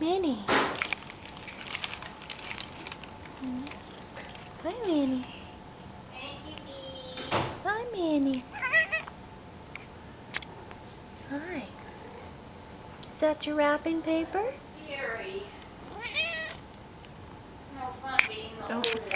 Minnie. Hi, Minnie. Hi, Minnie. Hi. Is that your wrapping paper? Scary. No fun being the Oh.